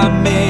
amém.